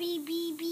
beep beep beep.